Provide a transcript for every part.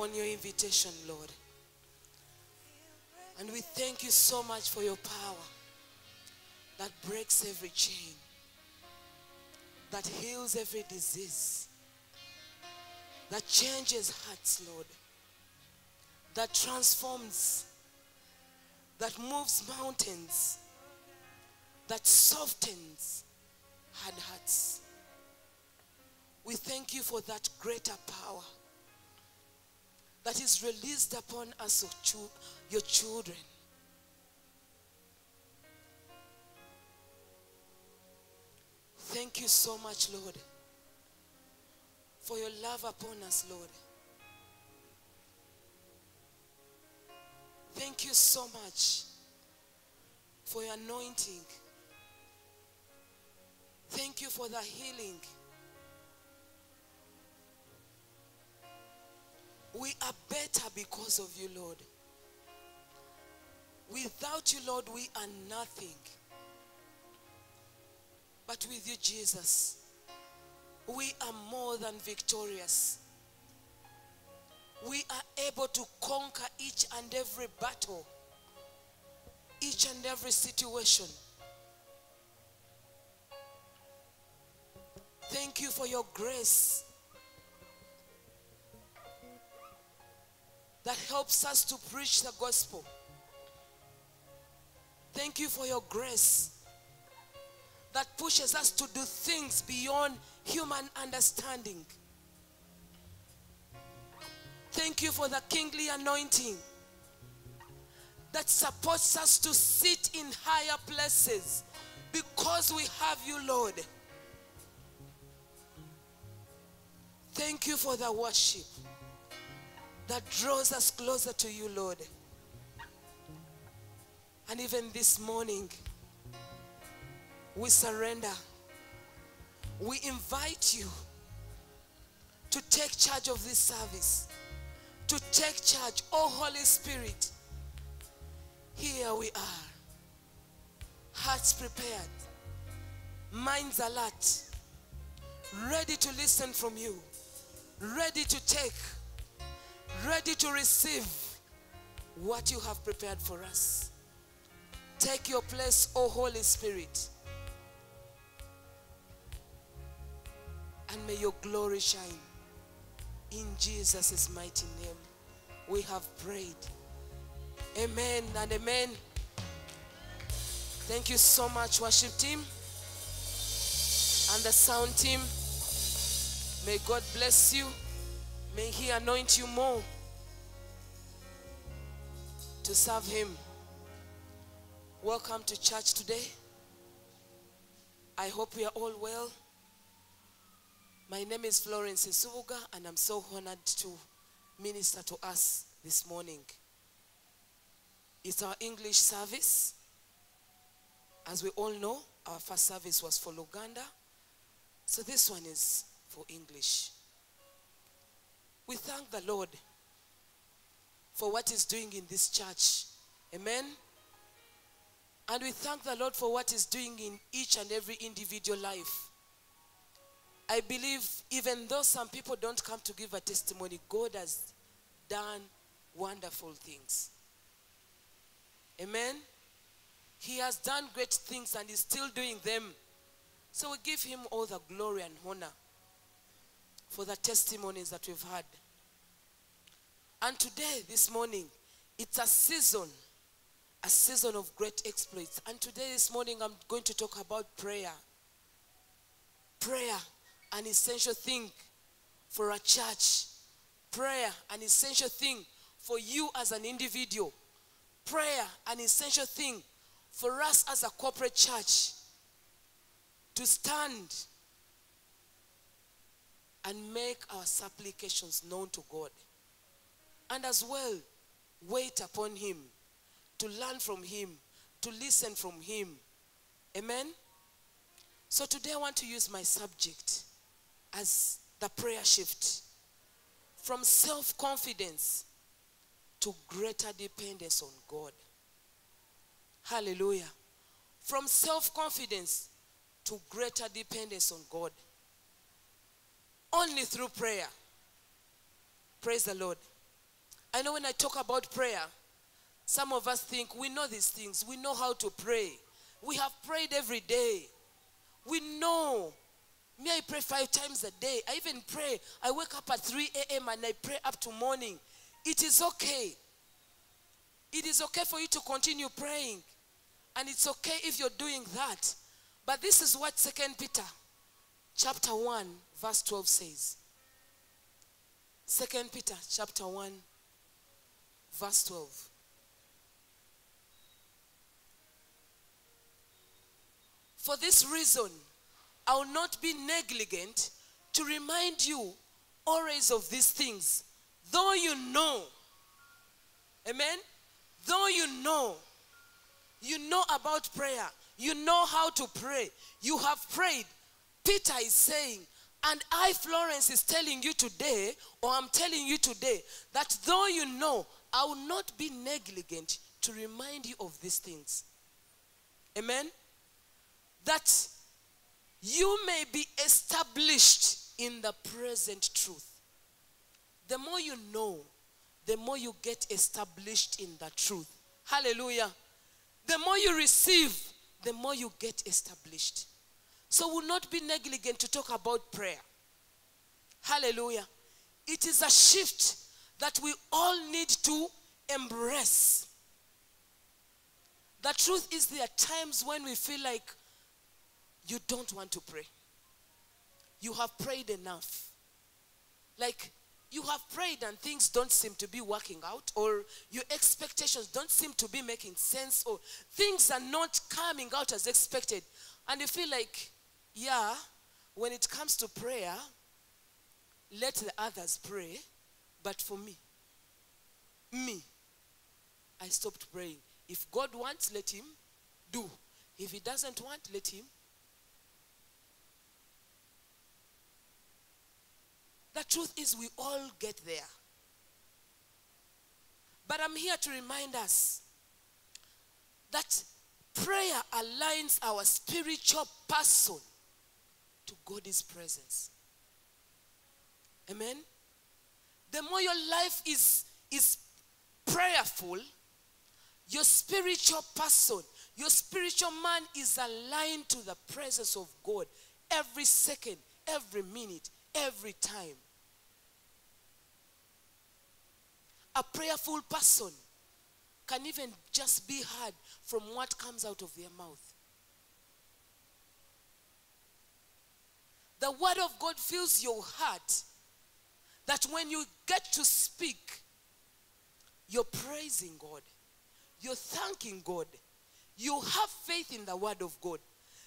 Upon your invitation, Lord. And we thank you so much for your power that breaks every chain, that heals every disease, that changes hearts, Lord, that transforms, that moves mountains, that softens hard hearts. We thank you for that greater power that is released upon us, your chil- your children. Thank you so much, Lord, for your love upon us, Lord. Thank you so much for your anointing. Thank you for the healing. We are better because of you, Lord. Without you, Lord, we are nothing. But with you, Jesus, we are more than victorious. We are able to conquer each and every battle, each and every situation. Thank you for your grace that helps us to preach the gospel. Thank you for your grace that pushes us to do things beyond human understanding. Thank you for the kingly anointing that supports us to sit in higher places because we have you, Lord. Thank you for the worship that draws us closer to you, Lord. And even this morning, we surrender. We invite you to take charge of this service, to take charge. Oh, Holy Spirit, here we are. Hearts prepared, minds alert, ready to listen from you, ready to take, ready to receive what you have prepared for us. Take your place, O Holy Spirit. And may your glory shine. In Jesus' mighty name, we have prayed. Amen and amen. Thank you so much, worship team and the sound team. May God bless you. May He anoint you more to serve Him. Welcome to church today. I hope we are all well. My name is Florence Nsubuga, and I'm so honored to minister to us this morning. It's our English service. As we all know, our first service was for Luganda. So this one is for English. We thank the Lord for what He's doing in this church. Amen. And we thank the Lord for what He's doing in each and every individual life. I believe even though some people don't come to give a testimony, God has done wonderful things. Amen. He has done great things and is still doing them. So we give him all the glory and honor for the testimonies that we've had. And today, this morning, it's a season, a season of great exploits. And today, this morning, I'm going to talk about prayer. Prayer, an essential thing for a church. Prayer, an essential thing for you as an individual. Prayer, an essential thing for us as a corporate church to stand and make our supplications known to God. And as well, wait upon Him, to learn from Him, to listen from Him. Amen? So today I want to use my subject as the prayer shift from self confidence to greater dependence on God. Hallelujah. From self confidence to greater dependence on God. Only through prayer. Praise the Lord. I know when I talk about prayer, some of us think we know these things. We know how to pray. We have prayed every day. We know. Me, I pray five times a day. I even pray. I wake up at 3 a.m. and I pray up to morning. It is okay. It is okay for you to continue praying. And it's okay if you're doing that. But this is what Second Peter chapter 1 verse 12 says. Second Peter chapter 1 verse 12. For this reason, I will not be negligent to remind you always of these things, though you know. Amen? Though you know, you know about prayer, you know how to pray, you have prayed. Peter is saying, and I, Florence, is telling you today, or I'm telling you today, that though you know, I will not be negligent to remind you of these things. Amen? That you may be established in the present truth. The more you know, the more you get established in the truth. Hallelujah. The more you receive, the more you get established. So we'll not be negligent to talk about prayer. Hallelujah. It is a shift that we all need embrace. The truth is, there are times when we feel like you don't want to pray. You have prayed enough. Like you have prayed and things don't seem to be working out, or your expectations don't seem to be making sense, or things are not coming out as expected. And you feel like, yeah, when it comes to prayer, let the others pray, but for me, me, I stopped praying. If God wants, let him do. If he doesn't want, let him The truth is, we all get there. But I'm here to remind us that prayer aligns our spiritual person to God's presence. Amen. The more your life is, is prayerful, your spiritual person, your spiritual man is aligned to the presence of God every second, every minute, every time. A prayerful person can even just be heard from what comes out of their mouth. The word of God fills your heart that when you get to speak, you're praising God, you're thanking God, you have faith in the word of God.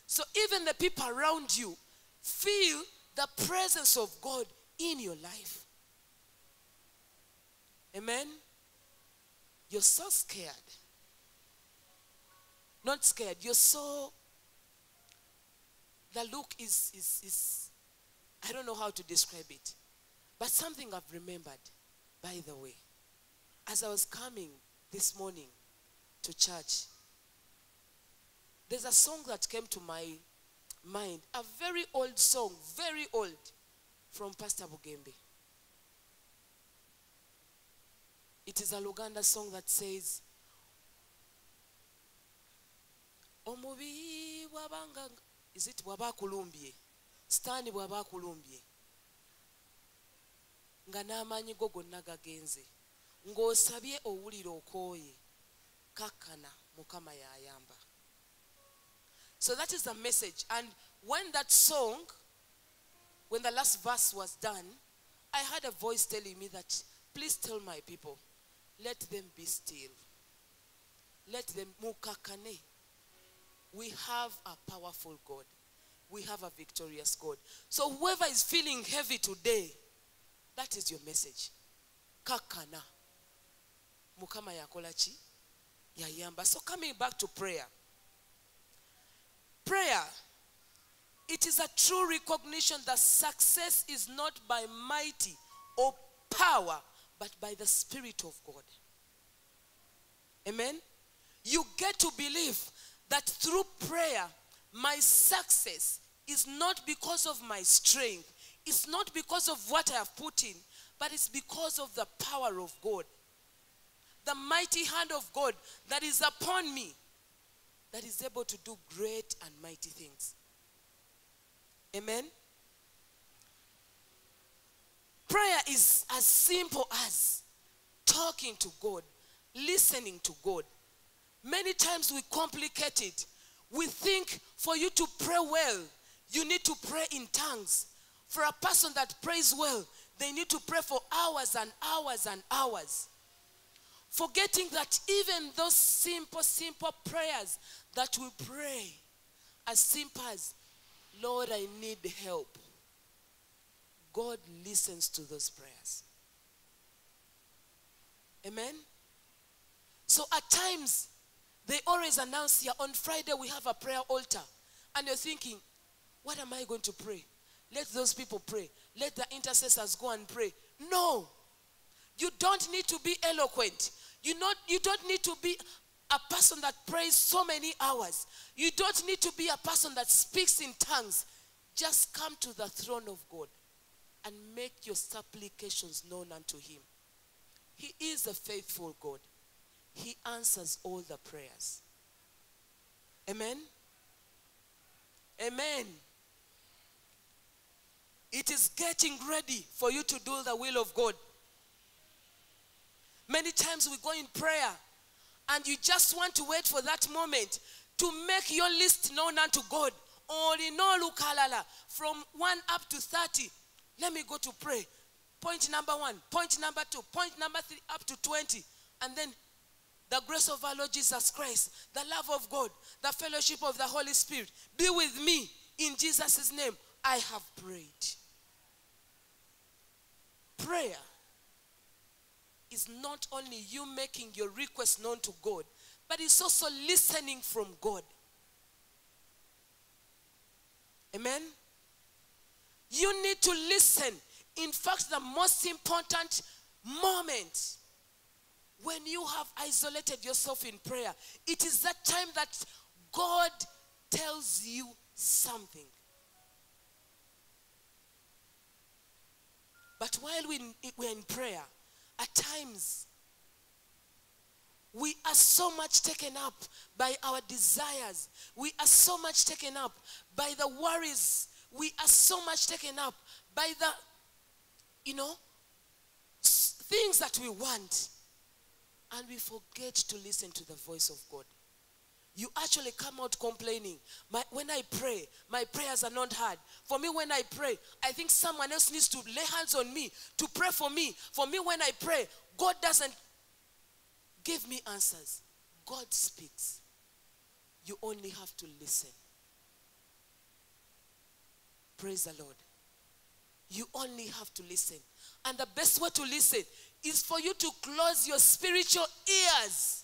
So even the people around you feel the presence of God in your life. Amen. You're so scared. Not scared. You're so. The look is, is, is. I don't know how to describe it. But something I've remembered, by the way. As I was coming this morning to church, there's a song that came to my mind. A very old song, very old, from Pastor Bugembe. It is a Luganda song that says, omubi wabanga, is it bwaba akulumbye sitaani bwaba akulumbye nga n'amaanyi go gonna gagenze ng'osabye owulira okooye kakkana mukama y'ayamba so that is the message. And when that song, when the last verse was done, I heard a voice telling me that, please tell my people, let them be still. Let them mukakane. We have a powerful God. We have a victorious God. So whoever is feeling heavy today, that is your message. Kakana. Mukama yakolachi. Yayamba. So coming back to prayer. Prayer, it is a true recognition that success is not by mighty or power, but by the Spirit of God. Amen? You get to believe that through prayer, my success is not because of my strength, it's not because of what I have put in, but it's because of the power of God. The mighty hand of God that is upon me that is able to do great and mighty things. Amen. Prayer is as simple as talking to God, listening to God. Many times we complicate it. We think for you to pray well, you need to pray in tongues. For a person that prays well, they need to pray for hours and hours and hours. Forgetting that even those simple, simple prayers that we pray, as simple as, Lord, I need help. God listens to those prayers. Amen? So at times, they always announce here on Friday we have a prayer altar. And you're thinking, what am I going to pray? Let those people pray. Let the intercessors go and pray. No. You don't need to be eloquent. You, not, you don't need to be a person that prays so many hours. You don't need to be a person that speaks in tongues. Just come to the throne of God and make your supplications known unto Him. He is a faithful God. He answers all the prayers. Amen. Amen. It is getting ready for you to do the will of God. Many times we go in prayer and you just want to wait for that moment to make your list known unto God. Only no lukalala from 1 up to 30. Let me go to pray. Point number one, point number two, point number three, up to 20. And then the grace of our Lord Jesus Christ, the love of God, the fellowship of the Holy Spirit be with me in Jesus' name. I have prayed. Prayer is not only you making your request known to God, but it's also listening from God. Amen? You need to listen. In fact, the most important moment when you have isolated yourself in prayer, it is that time that God tells you something. But while we, we're in prayer, at times, we are so much taken up by our desires. We are so much taken up by the worries. We are so much taken up by the, you know, things that we want. And we forget to listen to the voice of God. You actually come out complaining. My, when I pray, my prayers are not heard. For me, when I pray, I think someone else needs to lay hands on me to pray for me. For me, when I pray, God doesn't give me answers. God speaks. You only have to listen. Praise the Lord. You only have to listen. And the best way to listen is for you to close your spiritual ears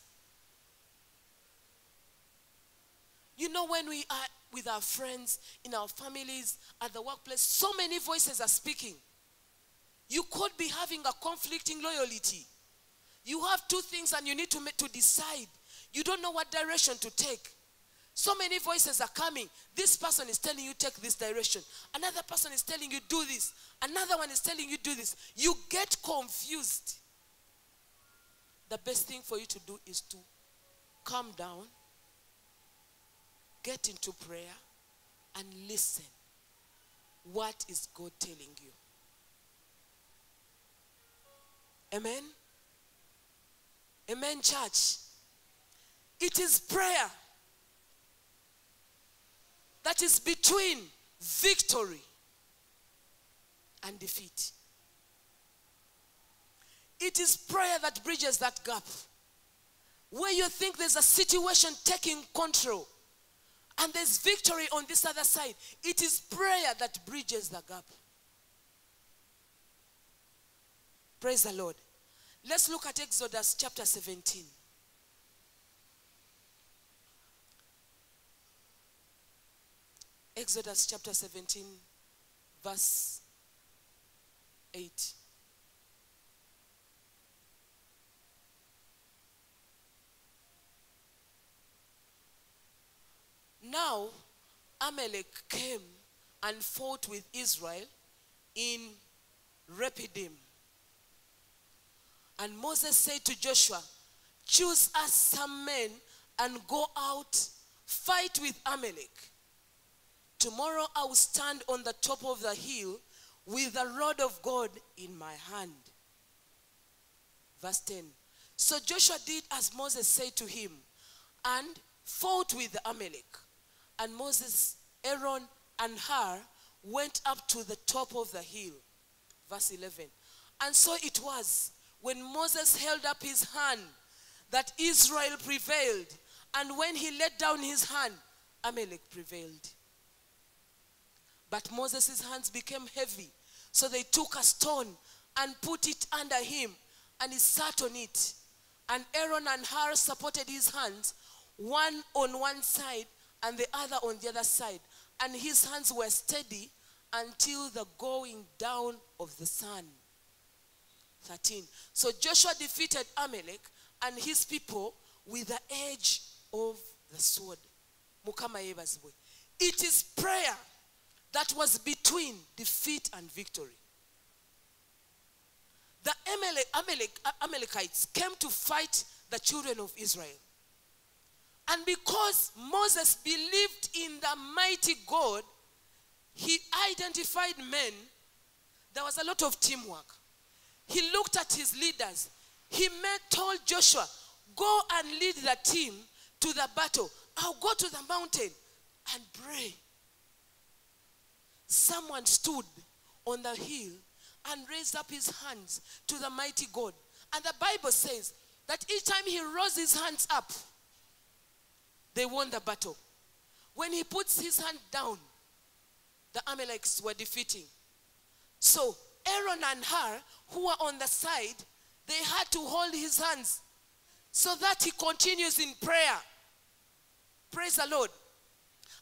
You know, when we are with our friends, in our families, at the workplace, so many voices are speaking. You could be having a conflicting loyalty. You have two things and you need to, make, to decide. You don't know what direction to take. So many voices are coming. This person is telling you take this direction. Another person is telling you do this. Another one is telling you do this. You get confused. The best thing for you to do is to calm down get into prayer and listen. What is God telling you? Amen? Amen, church. It is prayer that is between victory and defeat. It is prayer that bridges that gap. Where you think there's a situation taking control, and there's victory on this other side. It is prayer that bridges the gap. Praise the Lord. Let's look at Exodus chapter 17. Exodus chapter 17, verse 8. Now, Amalek came and fought with Israel in Rephidim. And Moses said to Joshua, Choose us some men and go out, fight with Amalek. Tomorrow I will stand on the top of the hill with the rod of God in my hand. Verse 10. So Joshua did as Moses said to him and fought with Amalek. And Moses, Aaron, and Hur went up to the top of the hill. Verse 11. And so it was when Moses held up his hand that Israel prevailed. And when he let down his hand, Amalek prevailed. But Moses' hands became heavy. So they took a stone and put it under him, and he sat on it. And Aaron and Hur supported his hands, one on one side and the other on the other side. And his hands were steady until the going down of the sun. 13. So Joshua defeated Amalek and his people with the edge of the sword. It is prayer that was between defeat and victory. The Amalek, Amalek, Amalekites came to fight the children of Israel. And because Moses believed in the mighty God, he identified men. There was a lot of teamwork. He looked at his leaders. He met, told Joshua, go and lead the team to the battle. I'll go to the mountain and pray. Someone stood on the hill and raised up his hands to the mighty God. And the Bible says that each time he rose his hands up, they won the battle. When he puts his hand down, the Amalekites were defeating. So Aaron and Hur, who were on the side, they had to hold his hands so that he continues in prayer. Praise the Lord.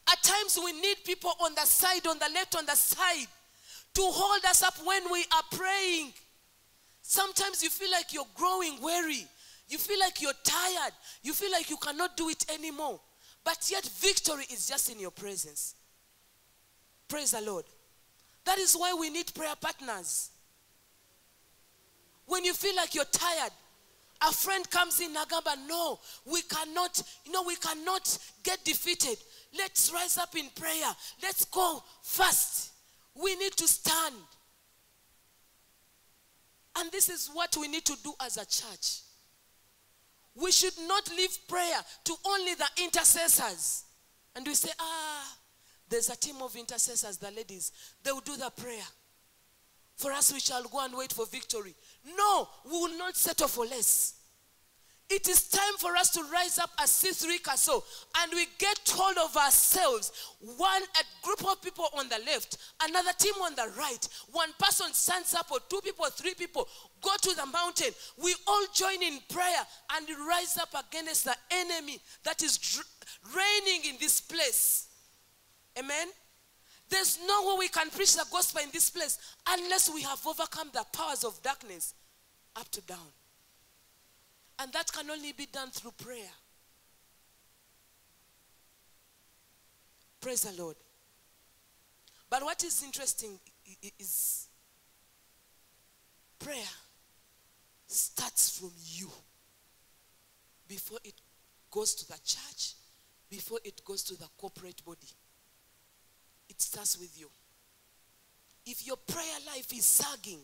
At times we need people on the side, on the left, on the side to hold us up when we are praying. Sometimes you feel like you're growing weary. You feel like you're tired. You feel like you cannot do it anymore. But yet, victory is just in your presence. Praise the Lord. That is why we need prayer partners. When you feel like you're tired, a friend comes in, Nagamba, no, we cannot, you know, we cannot get defeated. Let's rise up in prayer. Let's go fast. We need to stand. And this is what we need to do as a church. We should not leave prayer to only the intercessors. And we say, ah, there's a team of intercessors, the ladies. They will do the prayer. For us, we shall go and wait for victory. No, we will not settle for less. It is time for us to rise up as C3 Kazo and we get hold of ourselves. One, a group of people on the left, another team on the right. One person stands up, or two people, three people go to the mountain. We all join in prayer and rise up against the enemy that is reigning in this place. Amen. There's no way we can preach the gospel in this place unless we have overcome the powers of darkness up to down. And that can only be done through prayer. Praise the Lord. But what is interesting is prayer starts from you before it goes to the church, before it goes to the corporate body. It starts with you. If your prayer life is sagging,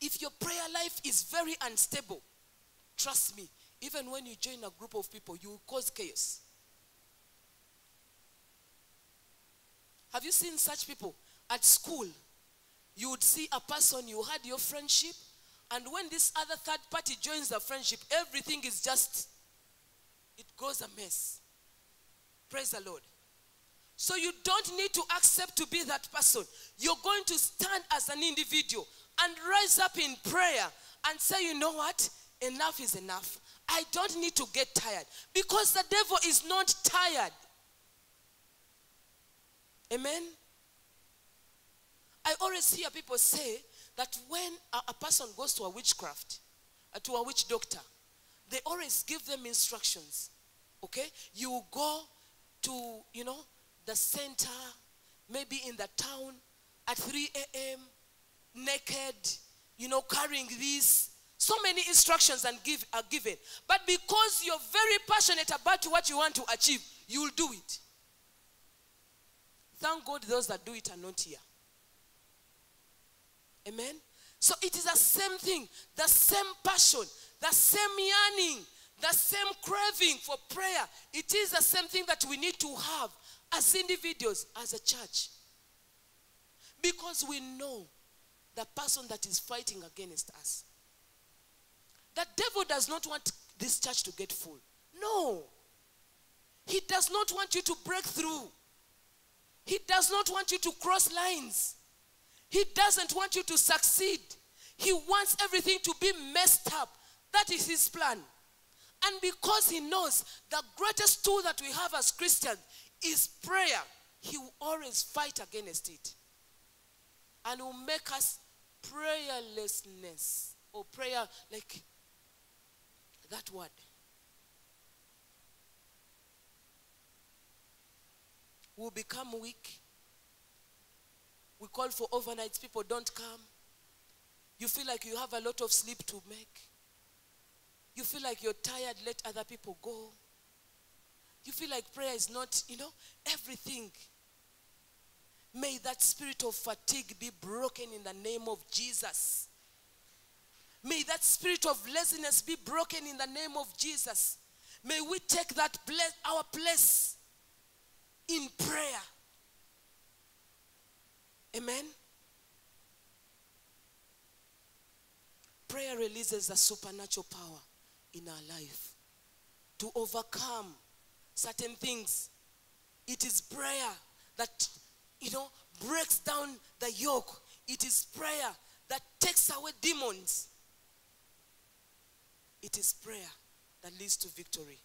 if your prayer life is very unstable, Trust me, even when you join a group of people, you will cause chaos. Have you seen such people at school? You would see a person you had your friendship, and when this other third party joins the friendship, everything is just, it goes a mess. Praise the Lord. So you don't need to accept to be that person. You're going to stand as an individual and rise up in prayer and say, you know what? Enough is enough. I don't need to get tired because the devil is not tired. Amen. I always hear people say that when a, person goes to a witchcraft, uh, to a witch doctor, they always give them instructions. Okay? You go to, you know, the center, maybe in the town at 3 a.m., naked, you know, carrying this So many instructions and give, are given. But because you're very passionate about what you want to achieve, you'll do it. Thank God those that do it are not here. Amen. So it is the same thing, the same passion, the same yearning, the same craving for prayer. It is the same thing that we need to have as individuals, as a church. Because we know the person that is fighting against us. The devil does not want this church to get full. No. He does not want you to break through. He does not want you to cross lines. He doesn't want you to succeed. He wants everything to be messed up. That is his plan. And because he knows the greatest tool that we have as Christians is prayer, he will always fight against it. And will make us prayerlessness or prayer like that word. Will become weak. We call for overnights, people don't come. You feel like you have a lot of sleep to make. You feel like you're tired, let other people go. You feel like prayer is not, you know, everything. May that spirit of fatigue be broken in the name of Jesus. May that spirit of laziness be broken in the name of Jesus. May we take that place, our place in prayer. Amen. Prayer releases a supernatural power in our life to overcome certain things. It is prayer that, you know, breaks down the yoke. It is prayer that takes away demons. It is prayer that leads to victory.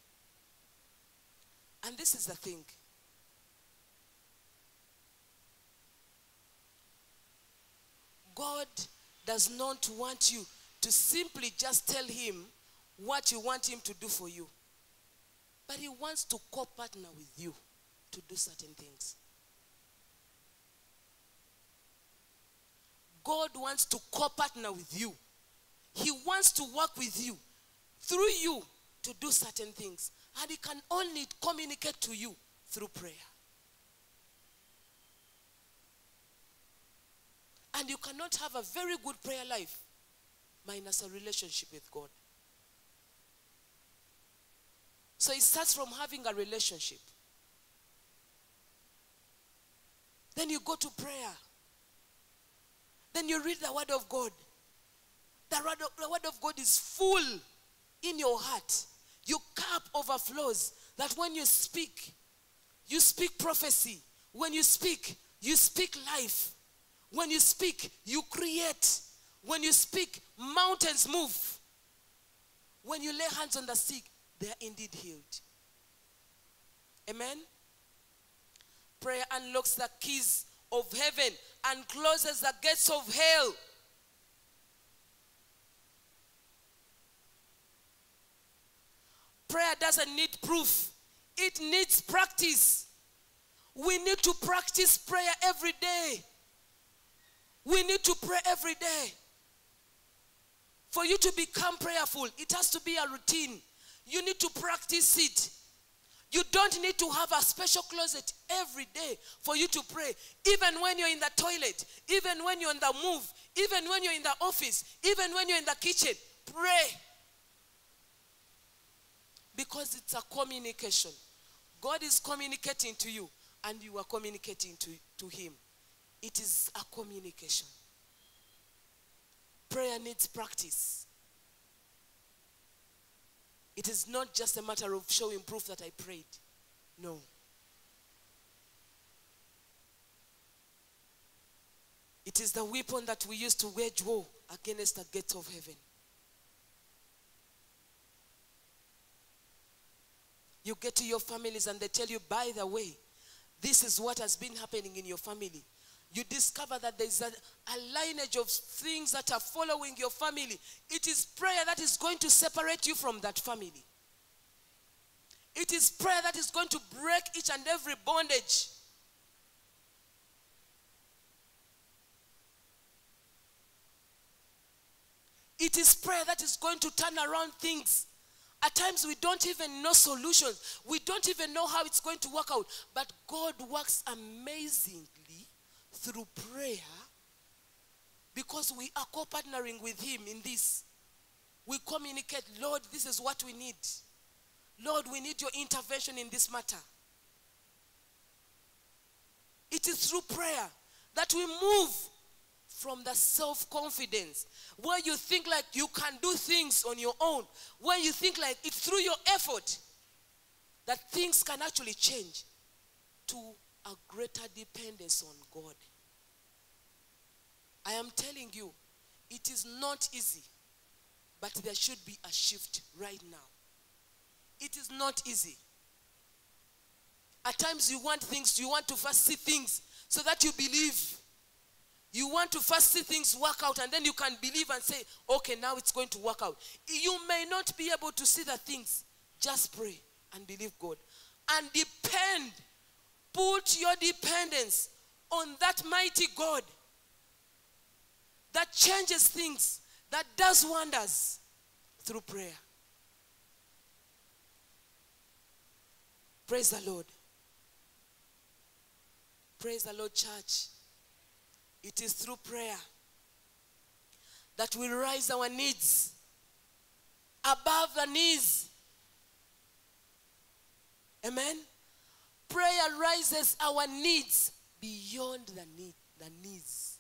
And this is the thing. God does not want you to simply just tell him what you want him to do for you. But he wants to co-partner with you to do certain things. God wants to co-partner with you. He wants to work with you through you to do certain things. And he can only communicate to you through prayer. And you cannot have a very good prayer life minus a relationship with God. So it starts from having a relationship. Then you go to prayer. Then you read the Word of God. The word of, the word of God is full in your heart. Your cup overflows. That when you speak, you speak prophecy. When you speak, you speak life. When you speak, you create. When you speak, mountains move. When you lay hands on the sick, they are indeed healed. Amen. Prayer unlocks the keys of heaven and closes the gates of hell. Prayer doesn't need proof, it needs practice. We need to practice prayer every day. We need to pray every day. For you to become prayerful, it has to be a routine. You need to practice it. You don't need to have a special closet every day for you to pray. Even when you're in the toilet, even when you're on the move, even when you're in the office, even when you're in the kitchen, pray. Because it's a communication. God is communicating to you, and you are communicating to, to Him. It is a communication. Prayer needs practice. It is not just a matter of showing proof that I prayed. No. It is the weapon that we use to wage war against the gates of heaven. You get to your families and they tell you, by the way, this is what has been happening in your family you discover that there's a, a, lineage of things that are following your family. It is prayer that is going to separate you from that family. It is prayer that is going to break each and every bondage. It is prayer that is going to turn around things. At times we don't even know solutions. We don't even know how it's going to work out. But God works amazingly through prayer because we are co-partnering with him in this. We communicate, Lord, this is what we need. Lord, we need your intervention in this matter. It is through prayer that we move from the self confidence where you think like you can do things on your own, where you think like it's through your effort that things can actually change to a greater dependence on God. I am telling you, it is not easy, but there should be a shift right now. It is not easy. At times you want things, you want to first see things so that you believe. You want to first see things work out and then you can believe and say, okay, now it's going to work out. You may not be able to see the things. Just pray and believe God. And depend, put your dependence on that mighty God that changes things, that does wonders through prayer. Praise the Lord. Praise the Lord, church. It is through prayer that we rise our needs above the needs. Amen. Prayer rises our needs beyond the need, the needs.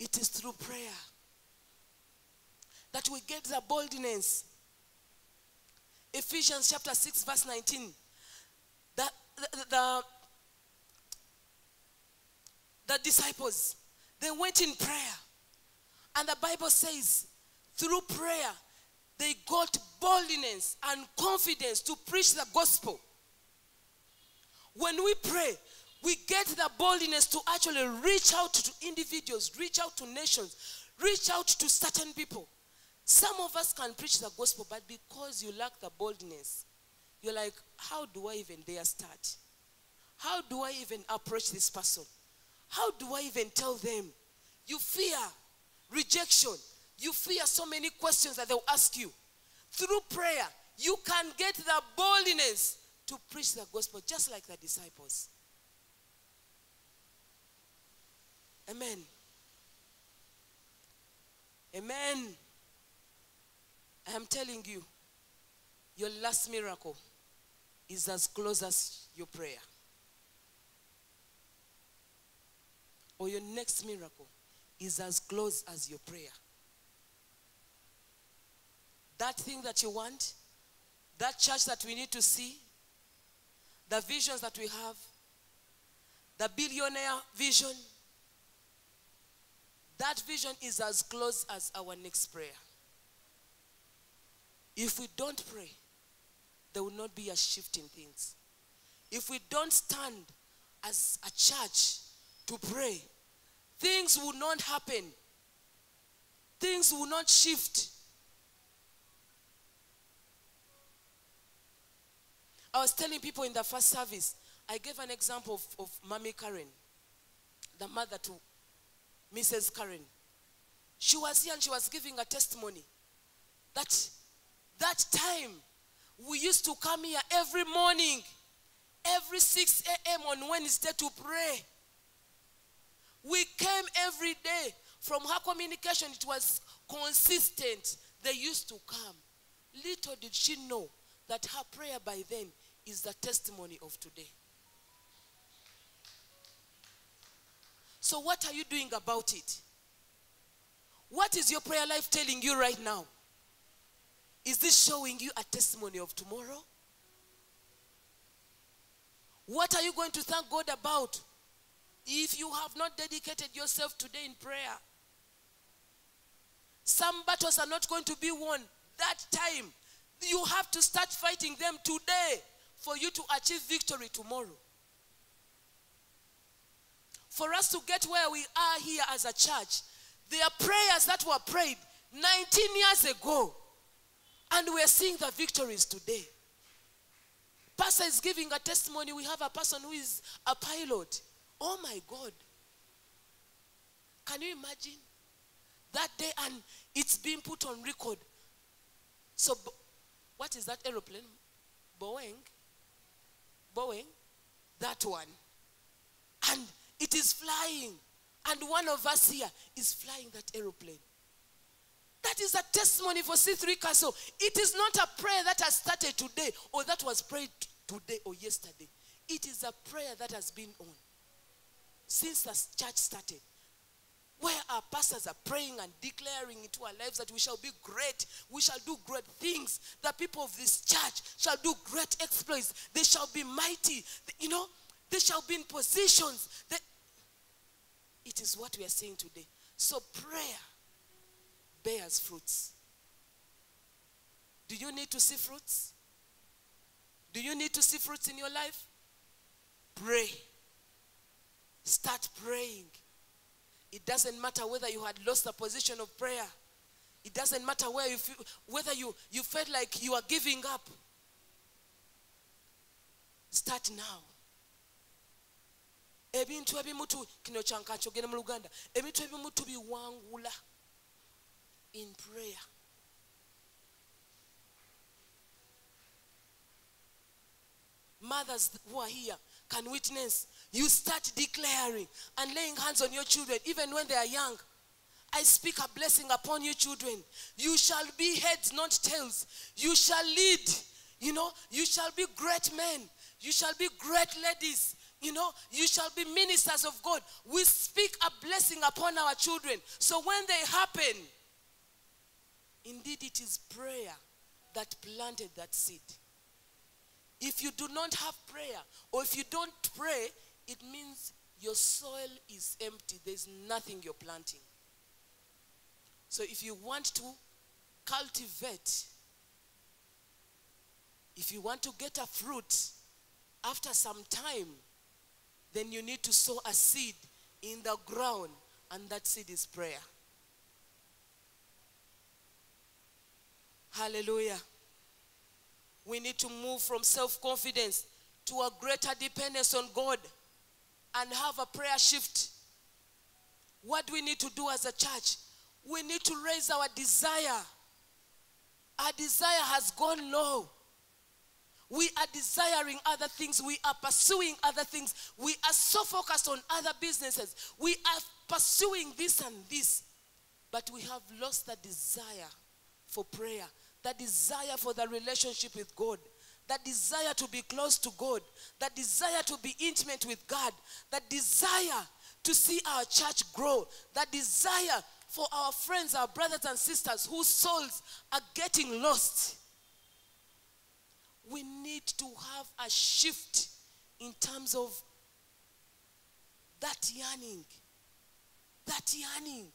It is through prayer that we get the boldness. Ephesians chapter 6, verse 19. The, the, the, the disciples, they went in prayer. And the Bible says, through prayer, they got boldness and confidence to preach the gospel. When we pray, we get the boldness to actually reach out to individuals, reach out to nations, reach out to certain people. Some of us can preach the gospel, but because you lack the boldness, you're like, how do I even dare start? How do I even approach this person? How do I even tell them? You fear rejection. You fear so many questions that they'll ask you. Through prayer, you can get the boldness to preach the gospel, just like the disciples. Amen. Amen. I am telling you, your last miracle is as close as your prayer. Or your next miracle is as close as your prayer. That thing that you want, that church that we need to see, the visions that we have, the billionaire vision, that vision is as close as our next prayer. If we don't pray, there will not be a shift in things. If we don't stand as a church to pray, things will not happen. Things will not shift. I was telling people in the first service, I gave an example of, of Mommy Karen, the mother to Mrs. Karen. She was here and she was giving a testimony that that time we used to come here every morning, every 6 a.m. on Wednesday to pray. We came every day. From her communication, it was consistent. They used to come. Little did she know that her prayer by then is the testimony of today. So, what are you doing about it? What is your prayer life telling you right now? Is this showing you a testimony of tomorrow? What are you going to thank God about if you have not dedicated yourself today in prayer? Some battles are not going to be won that time. You have to start fighting them today for you to achieve victory tomorrow. For us to get where we are here as a church, there are prayers that were prayed 19 years ago, and we're seeing the victories today. Pastor is giving a testimony. We have a person who is a pilot. Oh my God. Can you imagine? That day, and it's being put on record. So, what is that aeroplane? Boeing? Boeing? That one. And it is flying. And one of us here is flying that aeroplane. That is a testimony for C3 Kazo. It is not a prayer that has started today or that was prayed today or yesterday. It is a prayer that has been on since the church started. Where our pastors are praying and declaring into our lives that we shall be great, we shall do great things. The people of this church shall do great exploits. They shall be mighty. You know, they shall be in positions. They, it is what we are saying today. So prayer bears fruits. Do you need to see fruits? Do you need to see fruits in your life? Pray. Start praying. It doesn't matter whether you had lost the position of prayer. It doesn't matter where you feel, whether you, you felt like you are giving up. Start now. ebintu mu luganda ebintu in prayer. Mothers who are here can witness. You start declaring and laying hands on your children even when they are young. I speak a blessing upon you children. You shall be heads not tails. You shall lead you know. You shall be great men. You shall be great ladies you know, you shall be ministers of God. We speak a blessing upon our children. So when they happen, indeed it is prayer that planted that seed. If you do not have prayer, or if you don't pray, it means your soil is empty. There's nothing you're planting. So if you want to cultivate, if you want to get a fruit after some time, then you need to sow a seed in the ground, and that seed is prayer. Hallelujah. We need to move from self confidence to a greater dependence on God and have a prayer shift. What do we need to do as a church? We need to raise our desire. Our desire has gone low. We are desiring other things. We are pursuing other things. We are so focused on other businesses. We are pursuing this and this. But we have lost the desire for prayer, the desire for the relationship with God, that desire to be close to God, that desire to be intimate with God, that desire to see our church grow, that desire for our friends, our brothers and sisters whose souls are getting lost we need to have a shift in terms of that yearning. That yearning.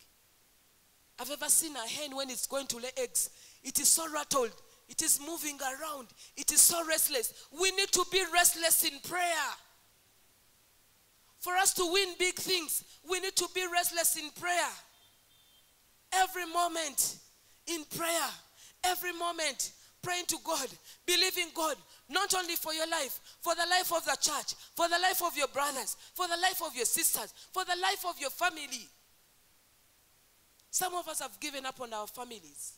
I've ever seen a hen when it's going to lay eggs. It is so rattled. It is moving around. It is so restless. We need to be restless in prayer. For us to win big things, we need to be restless in prayer. Every moment in prayer, every moment praying to God, believing God, not only for your life, for the life of the church, for the life of your brothers, for the life of your sisters, for the life of your family. Some of us have given up on our families.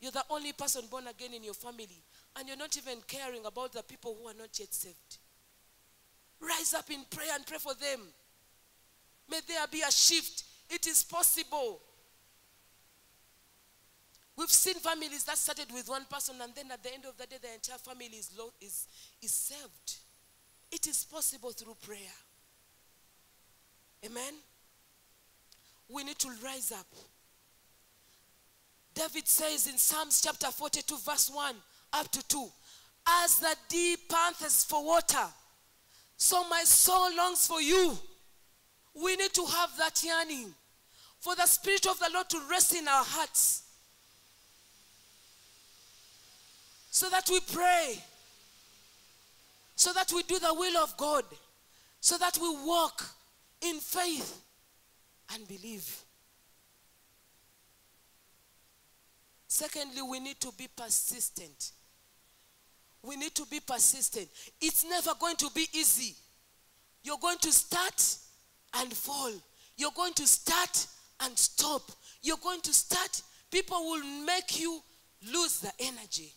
You're the only person born again in your family, and you're not even caring about the people who are not yet saved. Rise up in prayer and pray for them. May there be a shift. It is possible. We've seen families that started with one person and then at the end of the day, the entire family is, is, is saved. It is possible through prayer. Amen? We need to rise up. David says in Psalms chapter 42, verse 1 up to 2 As the deep panthes for water, so my soul longs for you. We need to have that yearning for the Spirit of the Lord to rest in our hearts so that we pray, so that we do the will of God, so that we walk in faith and believe. Secondly, we need to be persistent. we need to be persistent. It's never going to be easy. You're going to start and fall. You're going to start and stop. You're going to start, people will make you lose the energy.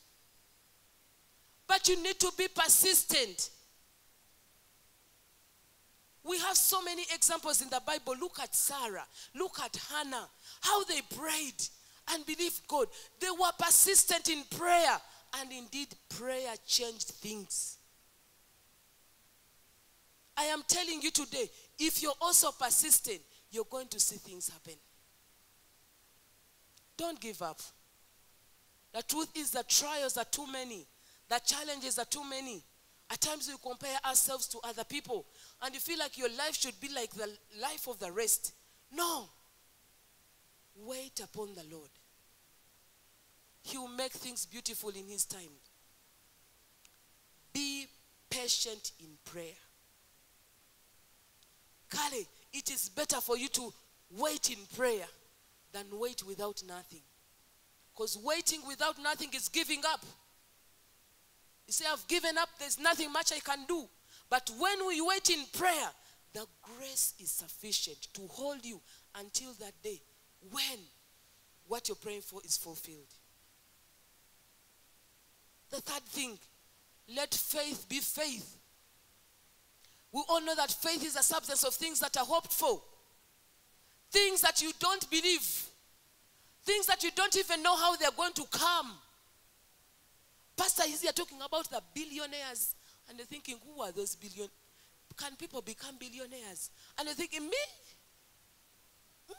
But you need to be persistent. We have so many examples in the Bible. Look at Sarah, look at Hannah, how they prayed and believed God. They were persistent in prayer, and indeed, prayer changed things. I am telling you today, if you're also persistent, you're going to see things happen. Don't give up. The truth is, the trials are too many, the challenges are too many. At times, we compare ourselves to other people, and you feel like your life should be like the life of the rest. No. Wait upon the Lord. He will make things beautiful in His time. Be patient in prayer. Kale, it is better for you to wait in prayer than wait without nothing. Because waiting without nothing is giving up. You say, I've given up, there's nothing much I can do. But when we wait in prayer, the grace is sufficient to hold you until that day when what you're praying for is fulfilled. The third thing, let faith be faith. We all know that faith is a substance of things that are hoped for, things that you don't believe, things that you don't even know how they're going to come. Pastor is here talking about the billionaires, and they're thinking, who are those billion? Can people become billionaires? And they're thinking, me? Me?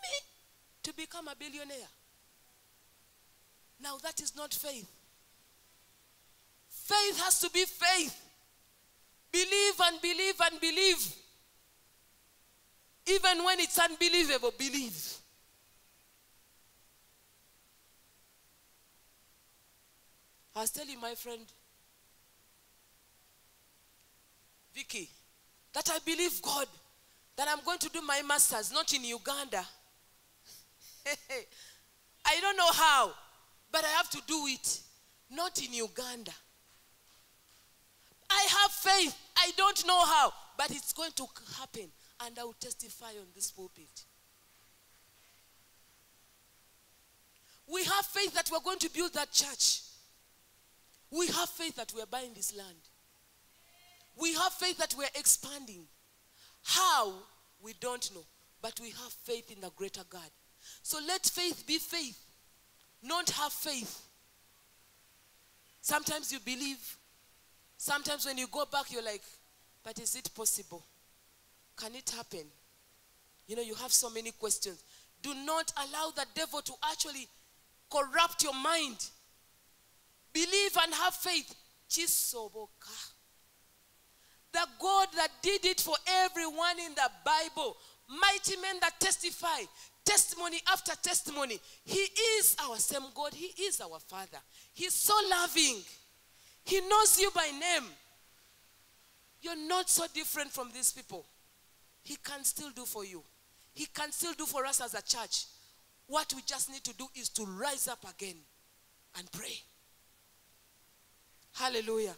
To become a billionaire? Now that is not faith. Faith has to be faith. Believe and believe and believe. Even when it's unbelievable, believe. I was telling my friend Vicky that I believe God that I'm going to do my master's not in Uganda. I don't know how, but I have to do it not in Uganda. I have faith. I don't know how, but it's going to happen, and I will testify on this pulpit. We have faith that we're going to build that church. We have faith that we're buying this land. We have faith that we're expanding. How? We don't know. But we have faith in the greater God. So let faith be faith, not have faith. Sometimes you believe. Sometimes when you go back, you're like, but is it possible? Can it happen? You know, you have so many questions. Do not allow the devil to actually corrupt your mind. Believe and have faith. Chisoboka. The God that did it for everyone in the Bible, mighty men that testify, testimony after testimony. He is our same God. He is our Father. He's so loving. He knows you by name. You're not so different from these people. He can still do for you. He can still do for us as a church. What we just need to do is to rise up again and pray. Hallelujah.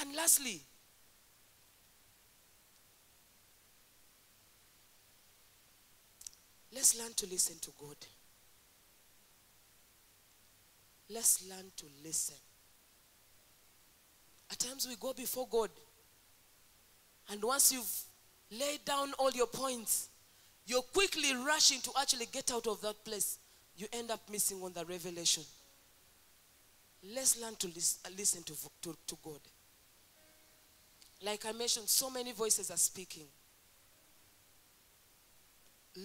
And lastly, let's learn to listen to God. Let's learn to listen. At times we go before God, and once you've laid down all your points, you're quickly rushing to actually get out of that place. You end up missing on the revelation. Let's learn to uh, listen to, to, to God. Like I mentioned, so many voices are speaking.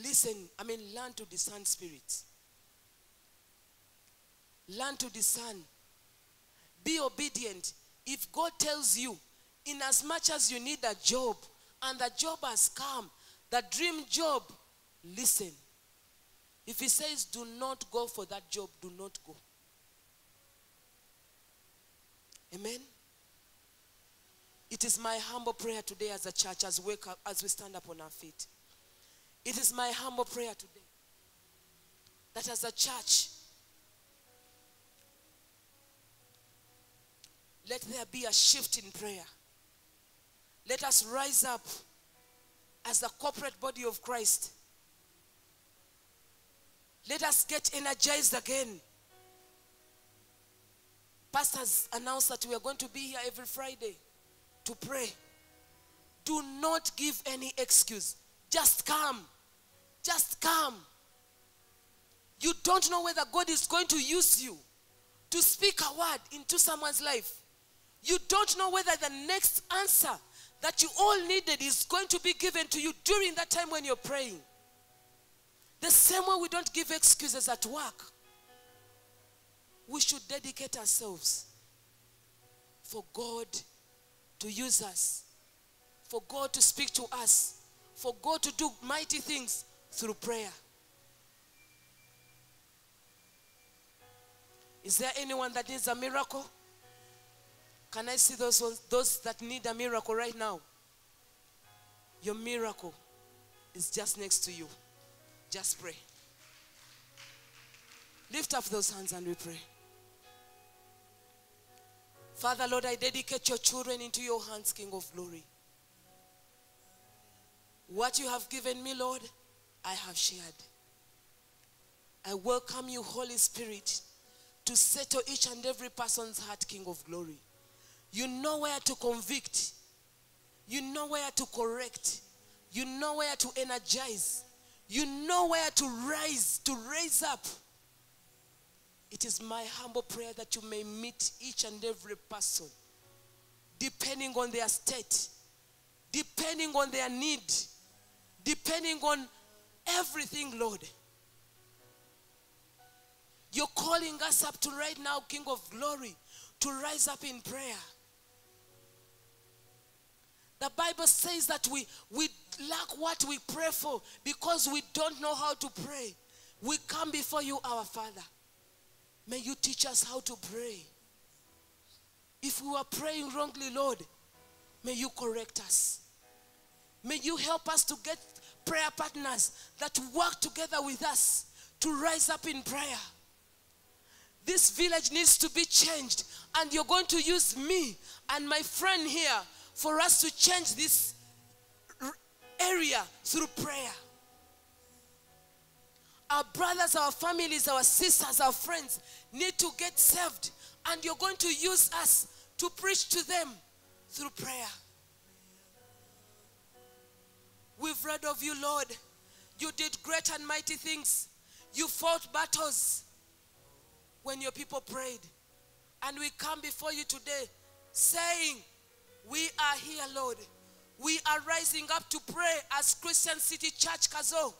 Listen, I mean, learn to discern spirits. Learn to discern. Be obedient. If God tells you, in as much as you need a job and the job has come, the dream job, listen. If He says, do not go for that job, do not go. Amen. It is my humble prayer today as a church, as, wake up, as we stand up on our feet. It is my humble prayer today that as a church, Let there be a shift in prayer. Let us rise up as the corporate body of Christ. Let us get energized again. Pastors announced that we are going to be here every Friday to pray. Do not give any excuse. Just come. Just come. You don't know whether God is going to use you to speak a word into someone's life. You don't know whether the next answer that you all needed is going to be given to you during that time when you're praying. The same way we don't give excuses at work. We should dedicate ourselves for God to use us, for God to speak to us, for God to do mighty things through prayer. Is there anyone that needs a miracle? Can I see those, ones, those that need a miracle right now? Your miracle is just next to you. Just pray. Lift up those hands and we pray. Father, Lord, I dedicate your children into your hands, King of glory. What you have given me, Lord, I have shared. I welcome you, Holy Spirit, to settle each and every person's heart, King of glory. You know where to convict, you know where to correct, you know where to energize, you know where to rise, to raise up. It is my humble prayer that you may meet each and every person, depending on their state, depending on their need, depending on everything, Lord. You're calling us up to right now, King of Glory, to rise up in prayer. The Bible says that we, we lack what we pray for because we don't know how to pray. We come before you, our Father. May you teach us how to pray. If we are praying wrongly, Lord, may you correct us. May you help us to get prayer partners that work together with us to rise up in prayer. This village needs to be changed, and you're going to use me and my friend here for us to change this area through prayer. Our brothers, our families, our sisters, our friends need to get saved, and you're going to use us to preach to them through prayer. We've read of you, Lord. You did great and mighty things. You fought battles when your people prayed. And we come before you today saying, We are here, Lord. We are rising up to pray as Christian City Church Kazo.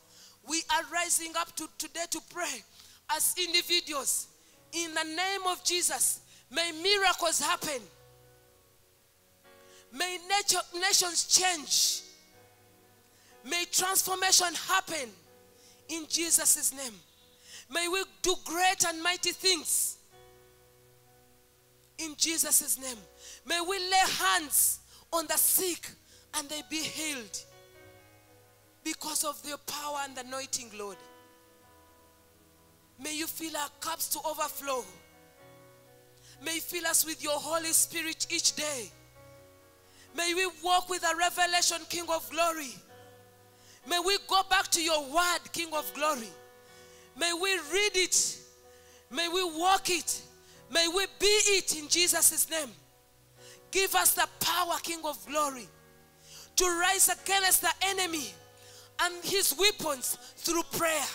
We are rising up to today to pray as individuals. In the name of Jesus, may miracles happen. May nature, nations change. May transformation happen in Jesus' name. May we do great and mighty things in Jesus' name. May we lay hands on the sick and they be healed because of your power and anointing, Lord. May you fill our cups to overflow. May you fill us with your Holy Spirit each day. May we walk with a revelation, King of glory. May we go back to your word, King of glory. May we read it. May we walk it. May we be it in Jesus' name. Give us the power, King of glory, to rise against the enemy and his weapons through prayer.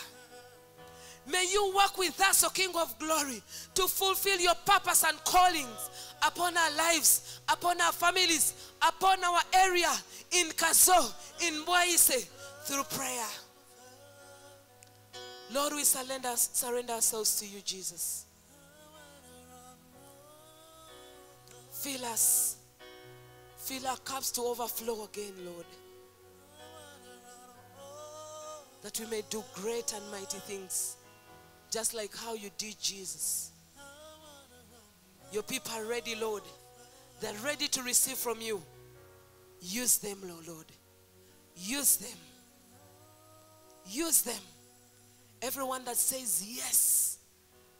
May you work with us, O King of glory, to fulfill your purpose and callings upon our lives, upon our families, upon our area in Kazo, in Boise, through prayer. Lord, we surrender, surrender ourselves to you, Jesus. Fill us. Fill our cups to overflow again, Lord. That we may do great and mighty things, just like how you did Jesus. Your people are ready, Lord. They're ready to receive from you. Use them, Lord. Use them. Use them. Everyone that says yes,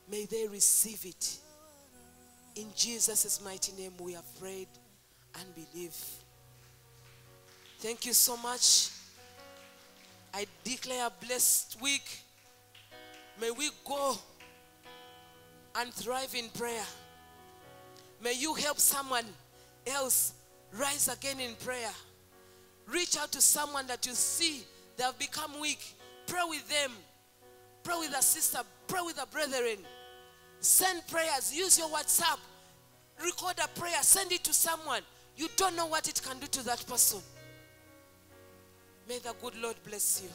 may they receive it. In Jesus' mighty name, we have prayed and believe. Thank you so much. I declare a blessed week. May we go and thrive in prayer. May you help someone else rise again in prayer. Reach out to someone that you see they have become weak. Pray with them. Pray with a sister. Pray with a brethren. Send prayers. Use your WhatsApp. Record a prayer. Send it to someone. You don't know what it can do to that person. May the good Lord bless you.